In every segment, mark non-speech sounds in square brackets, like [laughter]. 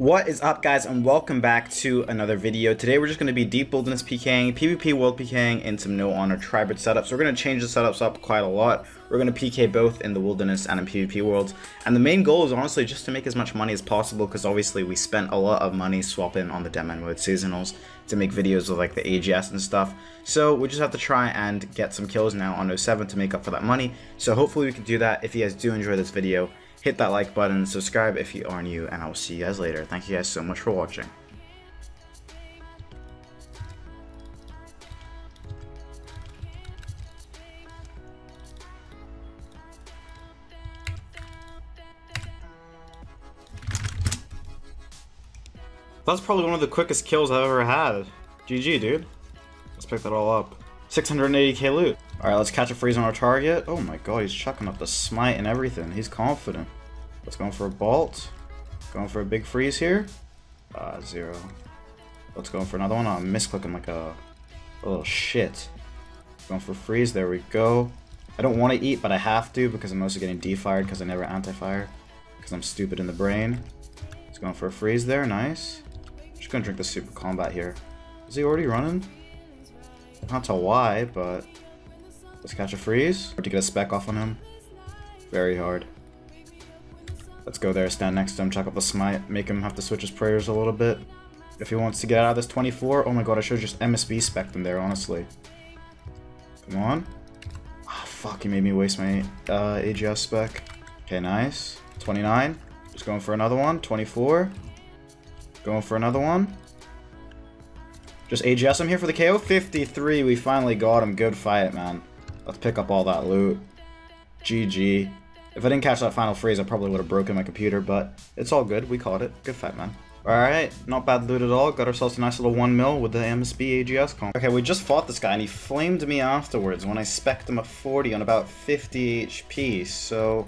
What is up guys and welcome back to another video. Today we're just going to be deep wilderness PKing, PvP world PKing, and some no honor tribrid setups. We're going to change the setups up quite a lot. We're going to PK both in the wilderness and in PvP worlds. And the main goal is honestly just to make as much money as possible because obviously we spent a lot of money swapping on the Deadman mode seasonals to make videos of like the AGS and stuff. So we just have to try and get some kills now on 07 to make up for that money. So hopefully we can do that. If you guys do enjoy this video, hit that like button, subscribe if you are new, and I will see you guys later. Thank you guys so much for watching. That's probably one of the quickest kills I've ever had. GG, dude. Let's pick that all up. 680k loot. Alright, let's catch a freeze on our target. Oh my god, he's chucking up the smite and everything. He's confident. Let's go for a bolt. Going for a big freeze here. Uh, zero. Let's go for another one. I'm misclicking like a, a little shit. Going for freeze. There we go. I don't want to eat, but I have to because I'm mostly getting defired because I never anti-fire. Because I'm stupid in the brain. He's going for a freeze there. Nice. Just gonna drink the super combat here. Is he already running? Not to why, but Let's catch a freeze. Or to get a spec off on him. Very hard. Let's go there, stand next to him, chuck up a smite, make him have to switch his prayers a little bit. If he wants to get out of this 24, oh my god, I should have just MSB spec him there, honestly. Come on. Oh, fuck, he made me waste my uh, AGS spec. Okay, nice. 29. Just going for another one. 24. Going for another one. Just AGS him here for the KO. 53, we finally got him. Good fight, man. Let's pick up all that loot. GG. If I didn't catch that final phrase, I probably would have broken my computer, but it's all good. We caught it. Good fight, man. Alright, not bad loot at all. Got ourselves a nice little 1 mil with the MSB AGS comp. Okay, we just fought this guy and he flamed me afterwards when I specced him at 40 on about 50 HP, so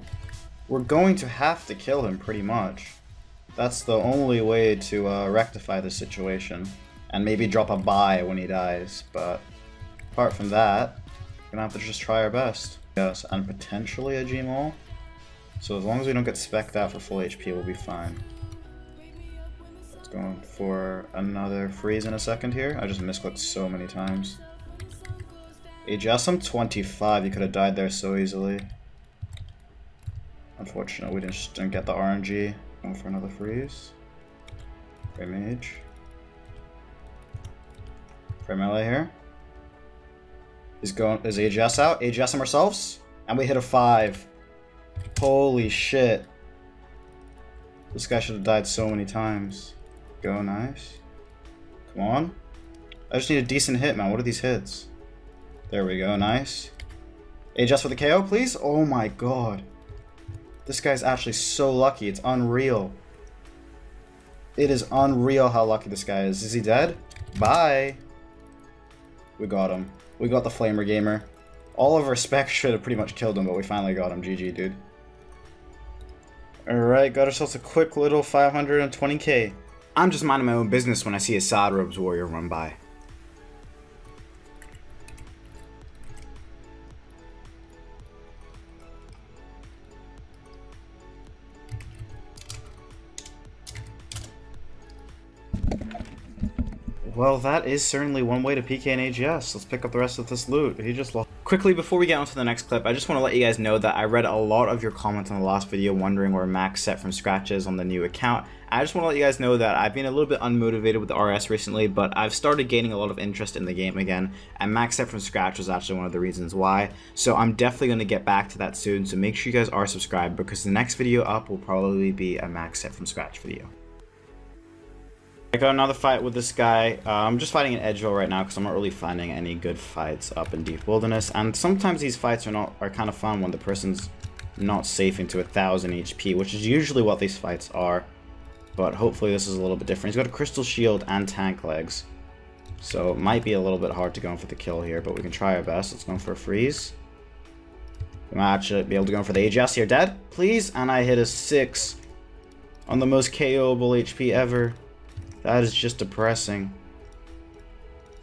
we're going to have to kill him pretty much. That's the only way to uh, rectify the situation. And maybe drop a buy when he dies, but apart from that, we're gonna have to just try our best. Yes, and potentially a Gmaul. So as long as we don't get specced out for full HP, we'll be fine. Let's go for another freeze in a second here. I just misclicked so many times. AGS, 25. You could have died there so easily. Unfortunately, we just didn't get the RNG. Going for another freeze. Free mage. Free melee here. Is going is AGS out? AGS him ourselves? And we hit a 5. Holy shit. This guy should have died so many times. Go, nice. Come on. I just need a decent hit, man. What are these hits? There we go, nice. AGS for the KO, please? Oh my god. This guy's actually so lucky. It's unreal. It is unreal how lucky this guy is. Is he dead? Bye. We got him. We got the Flamer Gamer. All of our specs [laughs] should have pretty much killed him, but we finally got him. GG, dude. Alright, got ourselves a quick little 520k. I'm just minding my own business when I see a Sod Robes Warrior run by. Well, that is certainly one way to PK an AGS. Let's pick up the rest of this loot. He just lost. Quickly, before we get on to the next clip, I just want to let you guys know that I read a lot of your comments on the last video wondering where max set from scratch is on the new account. I just want to let you guys know that I've been a little bit unmotivated with the RS recently, but I've started gaining a lot of interest in the game again, and max set from scratch was actually one of the reasons why. So I'm definitely going to get back to that soon, so make sure you guys are subscribed because the next video up will probably be a max set from scratch video. I got another fight with this guy. Uh, I'm just fighting an edge roll right now because I'm not really finding any good fights up in Deep Wilderness. And sometimes these fights are not are kind of fun when the person's not safe into a thousand HP, which is usually what these fights are. But hopefully this is a little bit different. He's got a Crystal Shield and Tank Legs. So it might be a little bit hard to go in for the kill here, but we can try our best. Let's go for a freeze. We might actually be able to go in for the AGS here. Dead, please. And I hit a 6 on the most KOable HP ever. That is just depressing.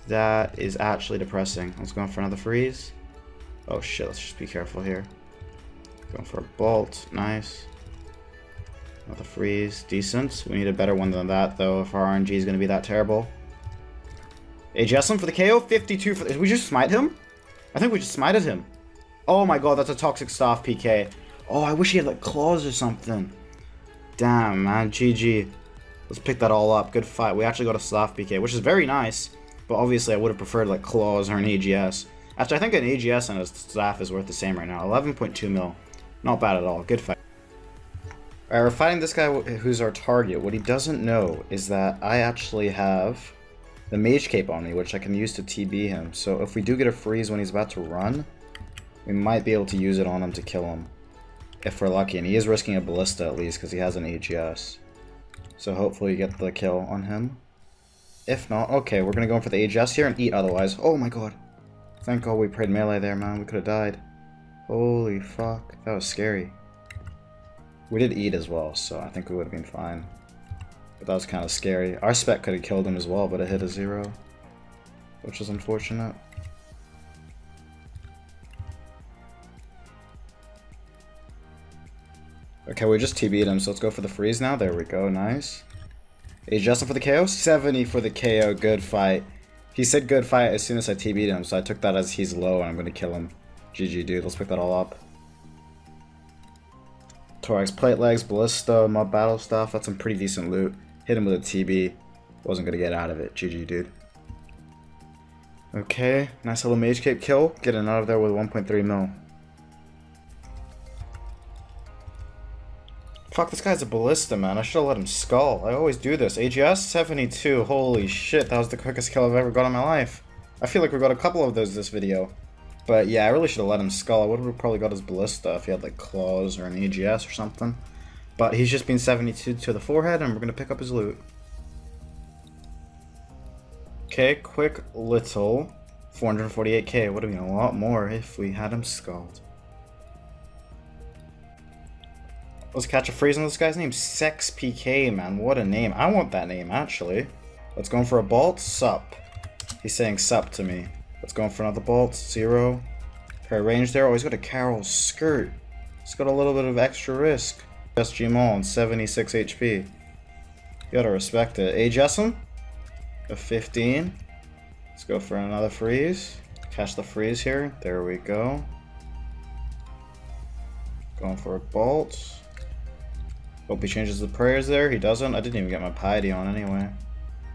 That is actually depressing. Let's go in for another freeze. Oh shit, let's just be careful here. Going for a bolt. Nice. Not the freeze. Decent. We need a better one than that, though, if our RNG is going to be that terrible. AGS him for the KO. 52 for... Did we just smite him? I think we just smited him. Oh my god, that's a Toxic Staff PK. Oh, I wish he had, like, claws or something. Damn, man. GG. Let's pick that all up. Good fight. We actually got a Staff PK, which is very nice. But obviously, I would have preferred, like, claws or an AGS. Actually, I think an AGS and a Staff is worth the same right now. 11.2 mil. Not bad at all. Good fight. Alright, we're fighting this guy who's our target. What he doesn't know is that I actually have the Mage Cape on me, which I can use to TB him. So if we do get a freeze when he's about to run, we might be able to use it on him to kill him. If we're lucky, and he is risking a Ballista at least, because he has an AGS. So hopefully you get the kill on him. If not, okay, we're gonna go in for the AGS here and eat otherwise. Oh my god. Thank god we prayed melee there, man. We could have died. Holy fuck. That was scary. We did eat as well, so I think we would have been fine. But that was kind of scary. Our spec could have killed him as well, but it hit a zero. Which is unfortunate. Okay, we just TB'd him, so let's go for the freeze now. There we go, nice. Age Justin for the KO? 70 for the KO, good fight. He said good fight as soon as I TB'd him, so I took that as he's low and I'm gonna kill him. GG, dude. Let's pick that all up. Torag's plate legs, ballista, mud battle staff. That's some pretty decent loot. Hit him with a TB. Wasn't gonna get out of it. GG, dude. Okay, nice little mage cape kill. Getting out of there with 1.3 mil. Fuck, this guy's a ballista, man. I should've let him skull. I always do this. AGS 72. Holy shit, that was the quickest kill I've ever got in my life. I feel like we got a couple of those this video. But yeah, I really should have let him skull. I would have probably got his ballista if he had like claws or an AGS or something. But he's just been 72 to the forehead and we're to pick up his loot. Okay, quick little 448k. Would have been a lot more if we had him skulled. Let's catch a freeze on this guy's name. Sex PK, man. What a name. I want that name, actually. Let's go for a bolt. Sup. He's saying sup to me. Let's go for another bolt. Zero. Pair range there. Oh, he's got a Karil skirt. He's got a little bit of extra risk. SG Maul 76 HP. You gotta respect it. Age him. A 15. Let's go for another freeze. Catch the freeze here. There we go. Going for a bolt. Hope he changes the prayers there. He doesn't. I didn't even get my piety on anyway.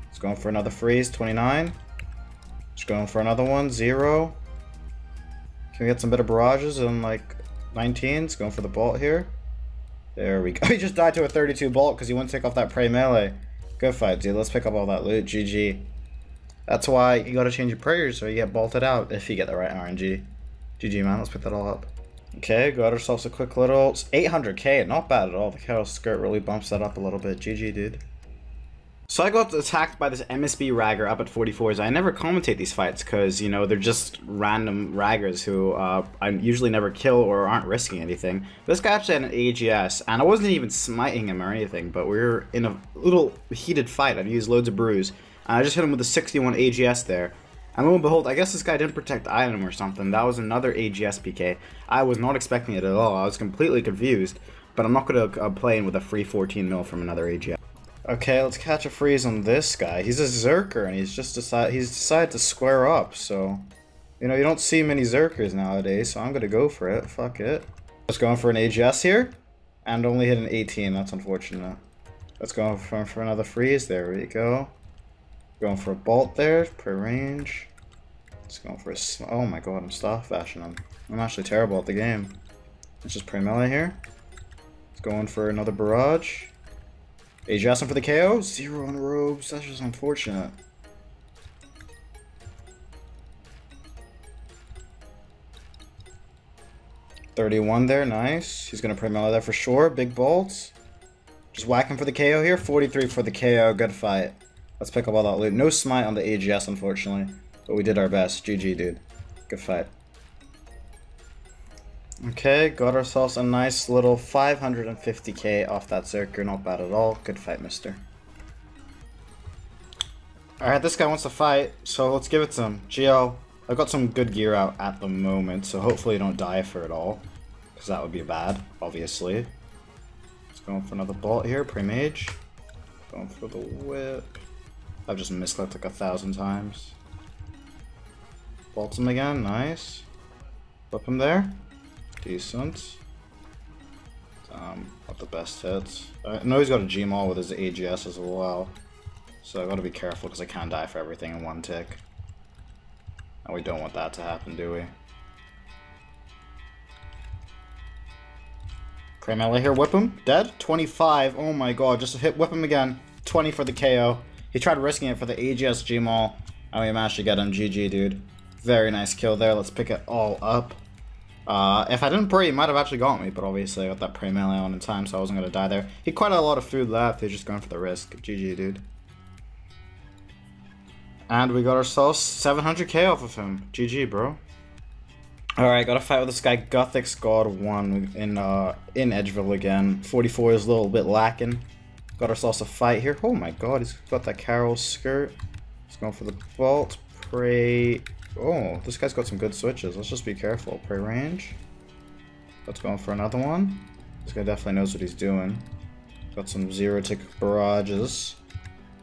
He's going for another freeze. 29. Just going for another one. Zero. Can we get some better barrages in like nineteen? 19s? Going for the bolt here. There we go. [laughs] He just died to a 32 bolt because he wouldn't take off that pray melee. Good fight, dude. Let's pick up all that loot. GG. That's why you gotta change your prayers so you get bolted out if you get the right RNG. GG, man. Let's pick that all up. Okay, got ourselves a quick little 800k. Not bad at all. The Karil skirt really bumps that up a little bit. GG, dude. So I got attacked by this MSB ragger up at 44s. I never commentate these fights because, you know, they're just random raggers who uh, I usually never kill or aren't risking anything. This guy actually had an AGS, and I wasn't even smiting him or anything, but we were in a little heated fight. I've used loads of brews. And I just hit him with a 61 AGS there. And lo and behold, I guess this guy didn't protect item or something. That was another AGS PK. I was not expecting it at all. I was completely confused. But I'm not going to uh, play in with a free 14 mil from another AGS. Okay, let's catch a freeze on this guy. He's a Zerker, and he's just decided he's decided to square up. So, you know, you don't see many Zerkers nowadays. So I'm gonna go for it. Fuck it. Let's go for an AGS here, and only hit an 18. That's unfortunate. Let's go for, for another freeze. There we go. Going for a bolt there per range. Let's for a. Oh my god, I'm staff bashing him. I'm actually terrible at the game. Let's just pray melee here. It's going for another barrage. Age asking for the KO? Zero on robes. That's just unfortunate. Thirty-one there, nice. He's gonna melee there for sure. Big bolts. Just whacking for the KO here. Forty-three for the KO. Good fight. Let's pick up all that loot. No smite on the AGS, unfortunately, but we did our best. GG, dude. Good fight. Okay, got ourselves a nice little 550k off that Zerker, not bad at all. Good fight, mister. Alright, this guy wants to fight, so let's give it to him. Geo, I've got some good gear out at the moment, so hopefully you don't die for it all. Because that would be bad, obviously. Let's going for another bolt here, pre-mage. Going for the whip. I've just misclicked like a thousand times. Bolts him again, nice. Whip him there. Decent. Um, not the best hits. I know he's got a Gmaul with his AGS as well. So I've gotta be careful because I can't die for everything in one tick. And we don't want that to happen, do we? Cramella here, whip him. Dead? 25. Oh my god, just hit whip him again. 20 for the KO. He tried risking it for the AGS Gmaul. And we managed to get him. GG, dude. Very nice kill there. Let's pick it all up. Uh, if I didn't pray, he might have actually got me, but obviously I got that pray melee on in time, so I wasn't going to die there. He quite had a lot of food left. He's just going for the risk. GG, dude. And we got ourselves 700k off of him. GG, bro. Alright, gotta fight with this guy, Gothic God 1 in uh, in Edgeville again. 44 is a little bit lacking. Got ourselves a fight here. Oh my god, he's got that Karil skirt. He's going for the vault. Pray. Oh, this guy's got some good switches. Let's just be careful. Pray range. Let's go for another one. This guy definitely knows what he's doing. Got some zero tick barrages.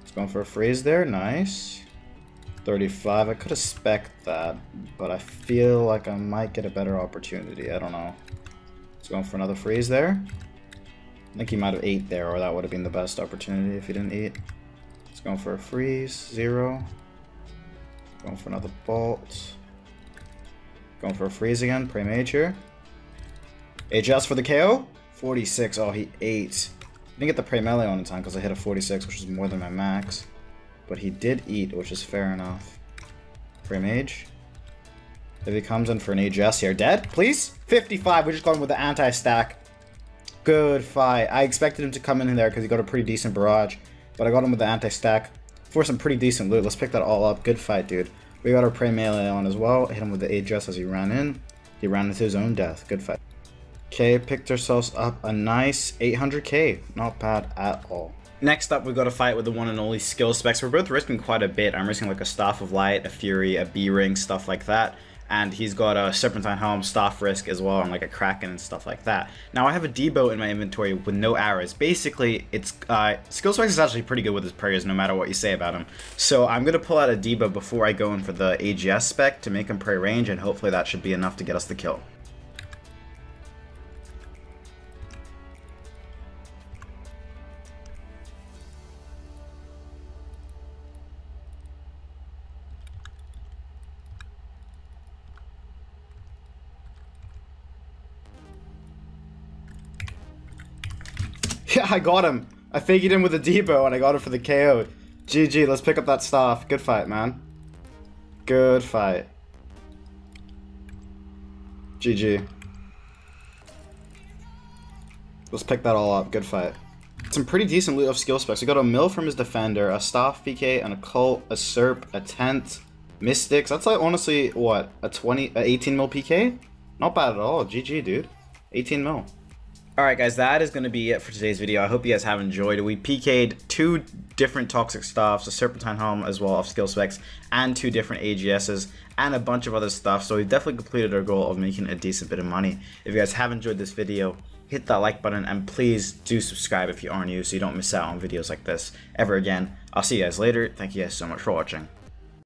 He's going for a freeze there. Nice. 35. I could have spec that, but I feel like I might get a better opportunity. I don't know. He's going for another freeze there. I think he might have ate there, or that would have been the best opportunity if he didn't eat. He's going for a freeze. Zero. Going for another bolt. Going for a freeze again. Pray mage here. HS for the KO. 46. Oh, he ate. I didn't get the Pray melee on in time because I hit a 46, which is more than my max. But he did eat, which is fair enough. Pray mage. If he comes in for an AGS here. Dead, please? 55. We're just going with the anti-stack. Good fight. I expected him to come in there because he got a pretty decent barrage. But I got him with the anti-stack for some pretty decent loot. Let's pick that all up. Good fight, dude. We got our Pray Melee on as well. Hit him with the AGS as he ran in. He ran into his own death. Good fight. Okay, picked ourselves up a nice 800k. Not bad at all. Next up, we've got a fight with the one and only skill specs. We're both risking quite a bit. I'm risking like a Staff of Light, a Fury, a B-Ring, stuff like that and he's got a Serpentine Helm, Staff Risk as well, and like a Kraken and stuff like that. Now I have a Dbow in my inventory with no arrows. Basically, it's uh, Skill Specs is actually pretty good with his prayers no matter what you say about him. So I'm going to pull out a Dbow before I go in for the AGS spec to make him pray range, and hopefully that should be enough to get us the kill. [laughs] Yeah, I got him. I figured him with a Dbow and I got him for the KO. GG, let's pick up that staff. Good fight, man. Good fight. GG. Let's pick that all up. Good fight. Some pretty decent loot of skill specs. We got a mill from his defender, a staff PK, an occult, a serp, a tent, mystics. That's like honestly what a 20, a 18 mil PK. Not bad at all. GG, dude. 18 mil. Alright guys, that is going to be it for today's video. I hope you guys have enjoyed. We PK'd two different toxic stuffs, a Serpentine Helm as well of skill specs, and two different AGSs, and a bunch of other stuff. So we definitely completed our goal of making a decent bit of money. If you guys have enjoyed this video, hit that like button, and please do subscribe if you are new so you don't miss out on videos like this ever again. I'll see you guys later. Thank you guys so much for watching.